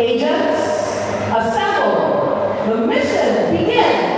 Agents, assemble. The mission begins.